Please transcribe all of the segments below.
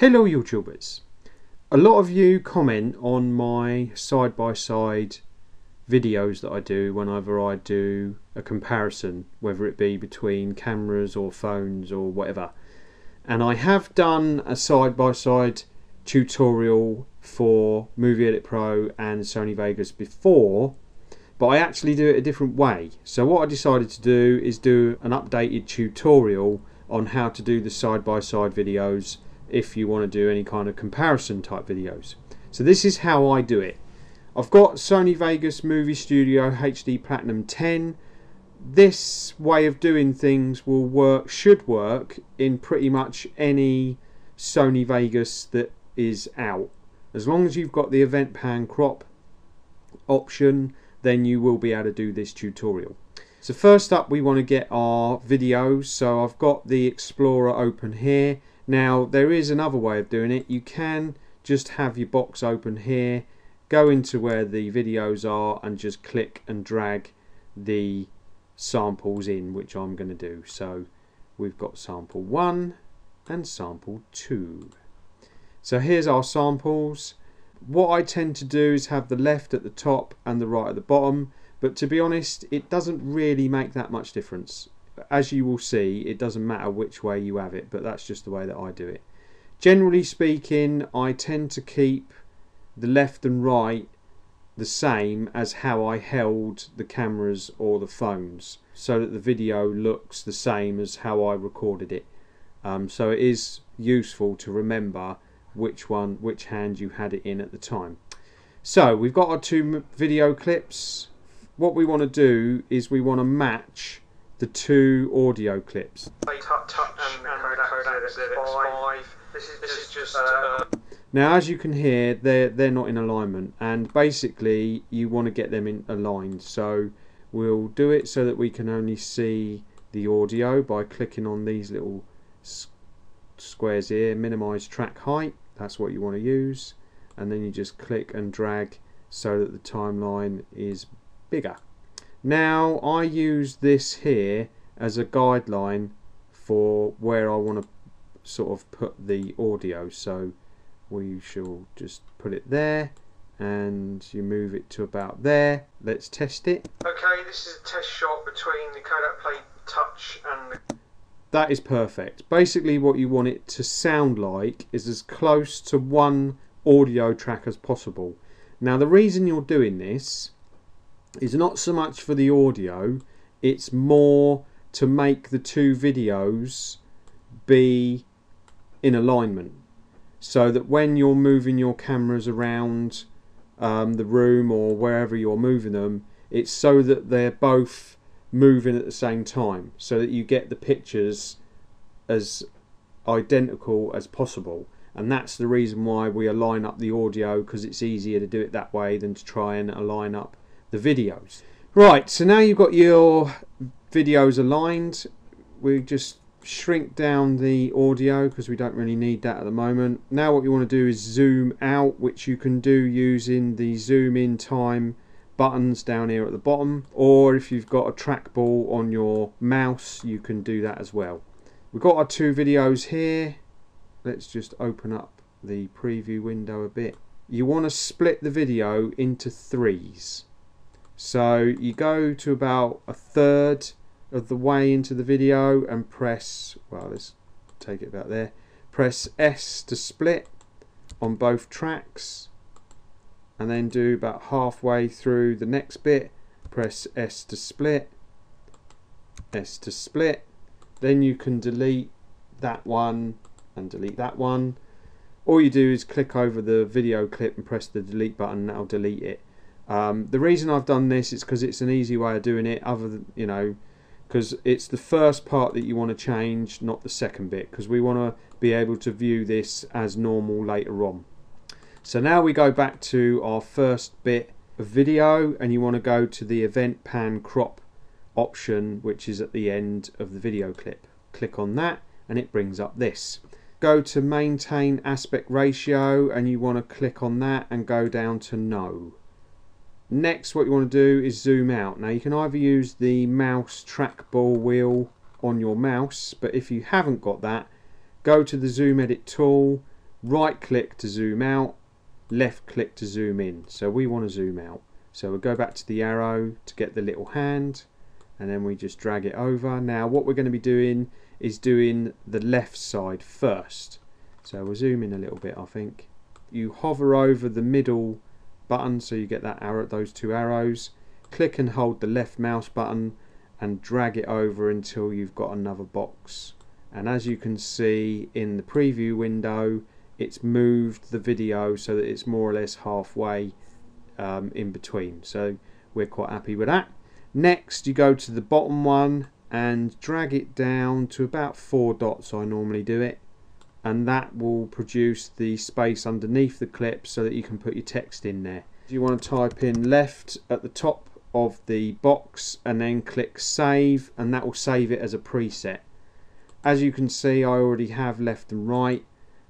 Hello YouTubers. A lot of you comment on my side by side videos that I do whenever I do a comparison, whether it be between cameras or phones or whatever. And I have done a side by side tutorial for Movie Edit Pro and Sony Vegas before, but I actually do it a different way. So what I decided to do is do an updated tutorial on how to do the side by side videos if you want to do any kind of comparison type videos. So this is how I do it. I've got Sony Vegas Movie Studio HD Platinum 10. This way of doing things will work, should work in pretty much any Sony Vegas that is out. As long as you've got the event pan crop option, then you will be able to do this tutorial. So first up we want to get our videos. So I've got the Explorer open here now there is another way of doing it. You can just have your box open here, go into where the videos are and just click and drag the samples in, which I'm going to do. So we've got sample 1 and sample 2. So here's our samples. What I tend to do is have the left at the top and the right at the bottom, but to be honest, it doesn't really make that much difference as you will see, it doesn't matter which way you have it, but that's just the way that I do it. Generally speaking, I tend to keep the left and right the same as how I held the cameras or the phones so that the video looks the same as how I recorded it. Um, so it is useful to remember which one, which hand you had it in at the time. So we've got our two video clips. What we want to do is we want to match the two audio clips. Now, as you can hear, they're they're not in alignment, and basically you want to get them in aligned. So we'll do it so that we can only see the audio by clicking on these little squares here. Minimize track height. That's what you want to use, and then you just click and drag so that the timeline is bigger. Now I use this here as a guideline for where I want to sort of put the audio. So we shall just put it there and you move it to about there. Let's test it. Okay this is a test shot between the Kodak Play Touch and the that is perfect. Basically what you want it to sound like is as close to one audio track as possible. Now the reason you're doing this is not so much for the audio, it's more to make the two videos be in alignment. So that when you're moving your cameras around um, the room or wherever you're moving them it's so that they're both moving at the same time. So that you get the pictures as identical as possible. And that's the reason why we align up the audio because it's easier to do it that way than to try and align up the videos. Right, so now you've got your videos aligned. We just shrink down the audio because we don't really need that at the moment. Now what you want to do is zoom out, which you can do using the zoom in time buttons down here at the bottom or if you've got a trackball on your mouse you can do that as well. We've got our two videos here. Let's just open up the preview window a bit. You want to split the video into threes. So you go to about a third of the way into the video and press, well let's take it about there, press S to split on both tracks and then do about halfway through the next bit, press S to split, S to split, then you can delete that one and delete that one. All you do is click over the video clip and press the delete button and that'll delete it. Um, the reason I've done this is because it's an easy way of doing it other than, you know, because it's the first part that you want to change, not the second bit, because we want to be able to view this as normal later on. So now we go back to our first bit of video and you want to go to the event pan crop option which is at the end of the video clip. Click on that and it brings up this. Go to maintain aspect ratio and you want to click on that and go down to no. Next what you want to do is zoom out. Now you can either use the mouse trackball wheel on your mouse but if you haven't got that go to the zoom edit tool right click to zoom out, left click to zoom in. So we want to zoom out. So we'll go back to the arrow to get the little hand and then we just drag it over. Now what we're going to be doing is doing the left side first. So we'll zoom in a little bit I think. You hover over the middle button so you get that arrow, those two arrows. Click and hold the left mouse button and drag it over until you've got another box. And as you can see in the preview window, it's moved the video so that it's more or less halfway um, in between. So we're quite happy with that. Next, you go to the bottom one and drag it down to about four dots. I normally do it, and that will produce the space underneath the clip so that you can put your text in there. You want to type in left at the top of the box and then click save and that will save it as a preset. As you can see I already have left and right.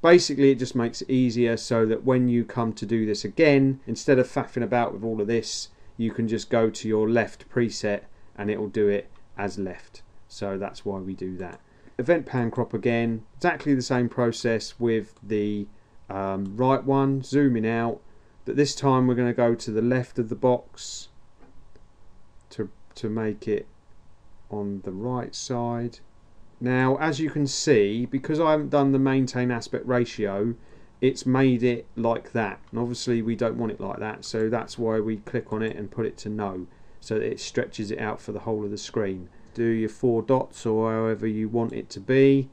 Basically it just makes it easier so that when you come to do this again instead of faffing about with all of this you can just go to your left preset and it will do it as left. So that's why we do that event pan crop again exactly the same process with the um, right one zooming out but this time we're going to go to the left of the box to, to make it on the right side. Now, as you can see, because I haven't done the maintain aspect ratio, it's made it like that. And obviously we don't want it like that, so that's why we click on it and put it to no, so that it stretches it out for the whole of the screen. Do your four dots or however you want it to be,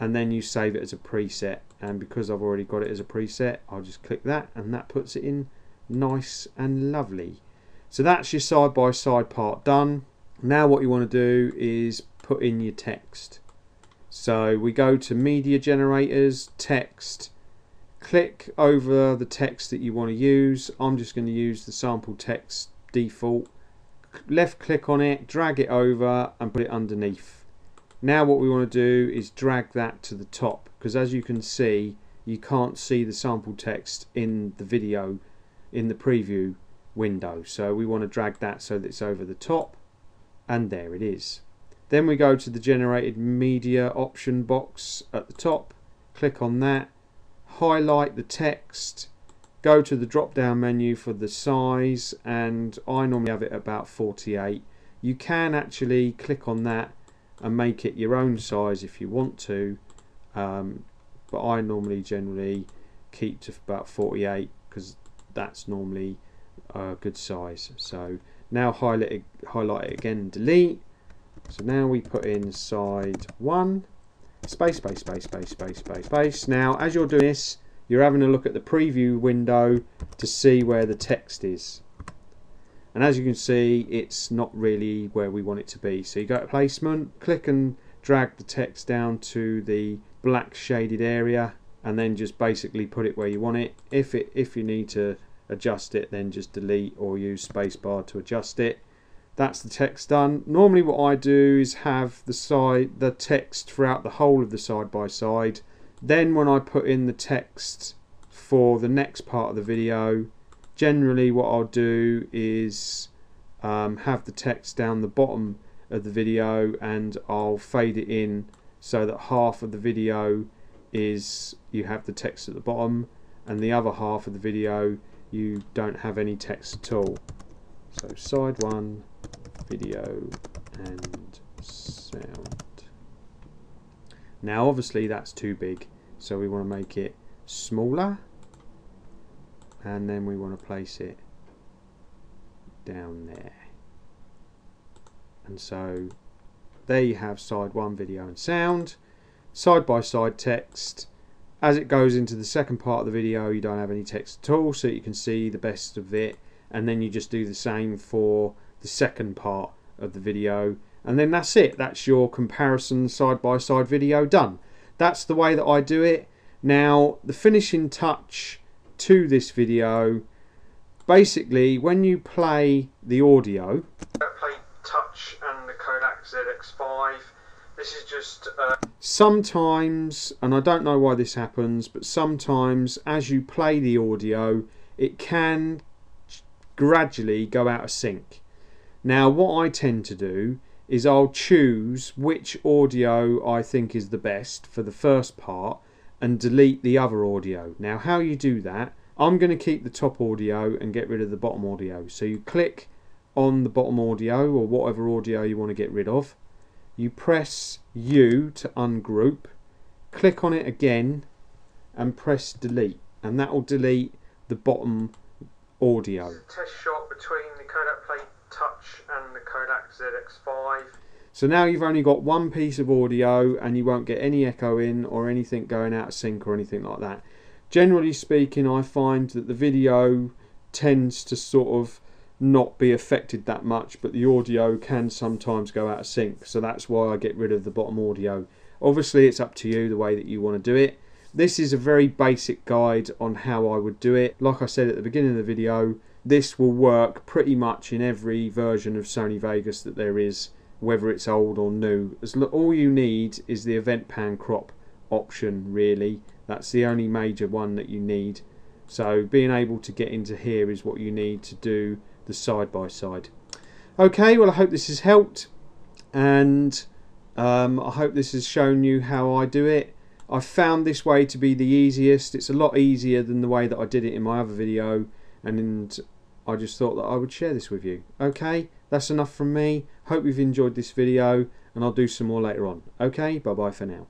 and then you save it as a preset. And because I've already got it as a preset, I'll just click that, and that puts it in nice and lovely. So that's your side by side part done. Now what you want to do is put in your text. So we go to media generators, text, click over the text that you want to use. I'm just going to use the sample text default. Left click on it, drag it over and put it underneath. Now what we want to do is drag that to the top because as you can see you can't see the sample text in the video in the preview window. So we want to drag that so that it's over the top and there it is. Then we go to the generated media option box at the top, click on that, highlight the text, go to the drop down menu for the size and I normally have it about 48. You can actually click on that and make it your own size if you want to um, but I normally generally keep to about 48 because that's normally a good size. So now highlight it, highlight it again delete. So now we put in side one, space, space, space, space, space, space, space. Now as you're doing this, you're having a look at the preview window to see where the text is. And as you can see, it's not really where we want it to be. So you go to placement, click and drag the text down to the black shaded area and then just basically put it where you want it. If it if you need to adjust it then just delete or use spacebar to adjust it that's the text done normally what I do is have the side the text throughout the whole of the side by side then when I put in the text for the next part of the video generally what I'll do is um, have the text down the bottom of the video and I'll fade it in so that half of the video is you have the text at the bottom and the other half of the video you don't have any text at all. So side one, video and sound. Now obviously that's too big. So we want to make it smaller. And then we want to place it down there. And so there you have side one video and sound, side by side text, as it goes into the second part of the video you don't have any text at all so you can see the best of it. And then you just do the same for the second part of the video and then that's it that's your comparison side by side video done that's the way that I do it now the finishing touch to this video basically when you play the audio play touch and the Kodak ZX5 this is just. Uh... Sometimes, and I don't know why this happens, but sometimes as you play the audio, it can gradually go out of sync. Now, what I tend to do is I'll choose which audio I think is the best for the first part, and delete the other audio. Now, how you do that, I'm going to keep the top audio and get rid of the bottom audio. So you click on the bottom audio or whatever audio you want to get rid of. You press U to ungroup, click on it again, and press delete, and that will delete the bottom audio. Test shot between the Kodak Play Touch and the Kodak ZX5. So now you've only got one piece of audio and you won't get any echo in or anything going out of sync or anything like that. Generally speaking, I find that the video tends to sort of not be affected that much, but the audio can sometimes go out of sync. So that's why I get rid of the bottom audio. Obviously, it's up to you the way that you want to do it. This is a very basic guide on how I would do it. Like I said at the beginning of the video, this will work pretty much in every version of Sony Vegas that there is, whether it's old or new. As all you need is the event pan crop option, really. That's the only major one that you need. So being able to get into here is what you need to do the side by side. Okay, well I hope this has helped and um, I hope this has shown you how I do it. I found this way to be the easiest. It's a lot easier than the way that I did it in my other video and I just thought that I would share this with you. Okay, that's enough from me. Hope you've enjoyed this video and I'll do some more later on. Okay, bye bye for now.